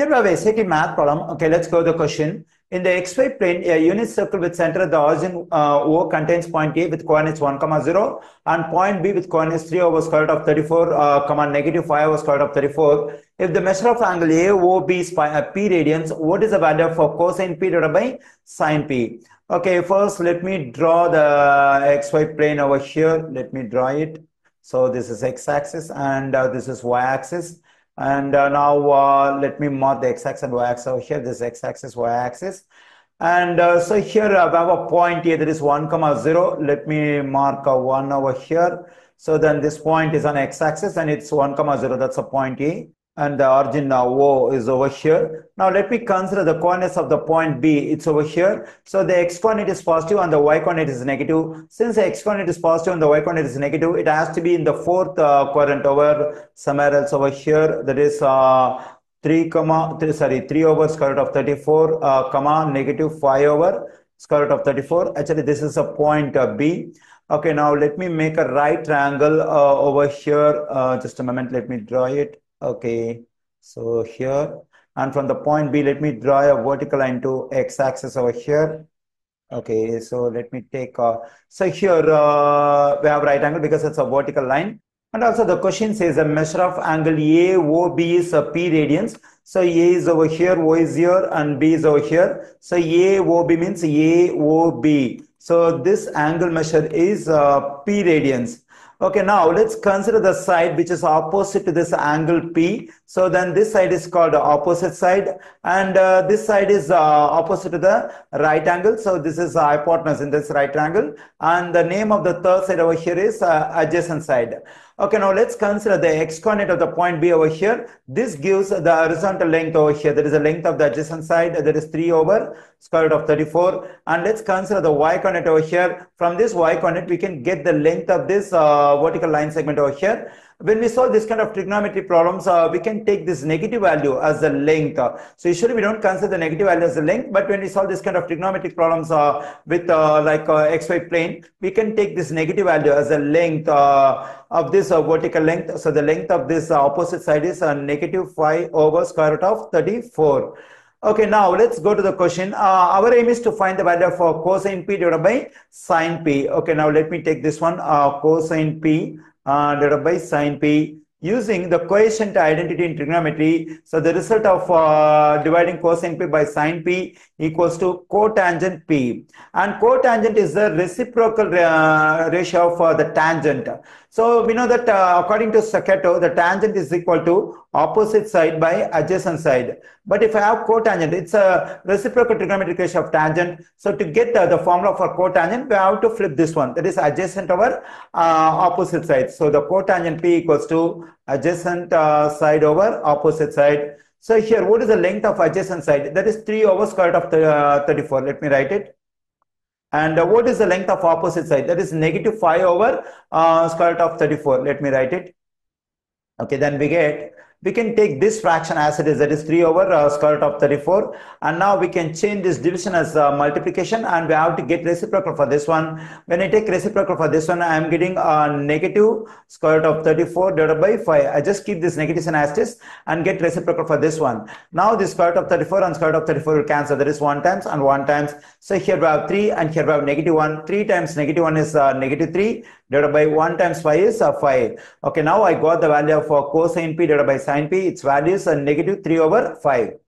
Here we have a SAT math problem. Okay, let's go to the question. In the xy plane, a unit circle with center at the origin uh, O contains point A with coordinates 1, comma 0 and point B with coordinates 3 over square root of 34, uh, comma negative 5 over square root of 34. If the measure of angle AOB is pi, uh, P radians, what is the value for cosine P divided by sine P? Okay, first let me draw the xy plane over here. Let me draw it. So this is x-axis and uh, this is y-axis. And uh, now uh, let me mark the x-axis and y-axis over here. This x-axis, y-axis. And uh, so here I have a point here that is 1 comma 0. Let me mark a 1 over here. So then this point is on x-axis and it's 1 comma 0. That's a point A and the origin now O is over here. Now let me consider the coordinates of the point B. It's over here. So the x coordinate is positive and the y coordinate is negative. Since the x coordinate is positive and the y coordinate is negative, it has to be in the fourth uh, quadrant over somewhere else over here. That is uh, 3 comma 3 sorry 3 over square root of 34 uh, comma negative 5 over square root of 34 actually this is a point uh, b okay now let me make a right triangle uh, over here uh, just a moment let me draw it Okay, so here and from the point B, let me draw a vertical line to x-axis over here. Okay, so let me take, uh, so here uh, we have right angle because it's a vertical line. And also the question says a measure of angle AOB is a P radians. So A is over here, O is here and B is over here. So AOB means AOB. So this angle measure is uh, P radians. Okay, now let's consider the side which is opposite to this angle P. So then this side is called the opposite side and uh, this side is uh, opposite to the right angle. So this is hypotenuse in this right angle and the name of the third side over here is uh, adjacent side. Okay, now let's consider the x coordinate of the point B over here. This gives the horizontal length over here. That is the length of the adjacent side. That is 3 over square root of 34. And let's consider the y coordinate over here. From this y coordinate, we can get the length of this uh, vertical line segment over here when we solve this kind of trigonometry problems, uh, we can take this negative value as the length. So usually we don't consider the negative value as the length, but when we solve this kind of trigonometric problems uh, with uh, like uh, xy plane, we can take this negative value as the length uh, of this uh, vertical length. So the length of this opposite side is uh, negative 5 over square root of 34. Okay, now let's go to the question. Uh, our aim is to find the value for cosine p divided by sine p. Okay, now let me take this one, uh, cosine p uh, divided by sine p using the quotient identity in trigonometry. So the result of uh, dividing cosine p by sine p equals to cotangent p. And cotangent is the reciprocal uh, ratio of uh, the tangent. So we know that uh, according to SOHCAHTOA, the tangent is equal to opposite side by adjacent side. But if I have cotangent, it's a reciprocal trigonometric ratio of tangent. So to get uh, the formula for cotangent, we have to flip this one. That is adjacent over uh, opposite side. So the cotangent P equals to adjacent uh, side over opposite side. So here, what is the length of adjacent side? That is 3 over square root of the, uh, 34. Let me write it. And uh, what is the length of opposite side? That is negative 5 over uh, square root of 34. Let me write it. Okay, then we get we can take this fraction as it is, that is 3 over uh, square root of 34. And now we can change this division as uh, multiplication and we have to get reciprocal for this one. When I take reciprocal for this one, I am getting a negative square root of 34 divided by 5. I just keep this negative sign as this and get reciprocal for this one. Now this square root of 34 and square root of 34 will cancel. That is 1 times and 1 times. So here we have 3 and here we have negative 1. 3 times negative 1 is uh, negative 3 divided by 1 times 5 is uh, 5. Okay, now I got the value of uh, cosine p divided by sine p. Its value is uh, negative 3 over 5.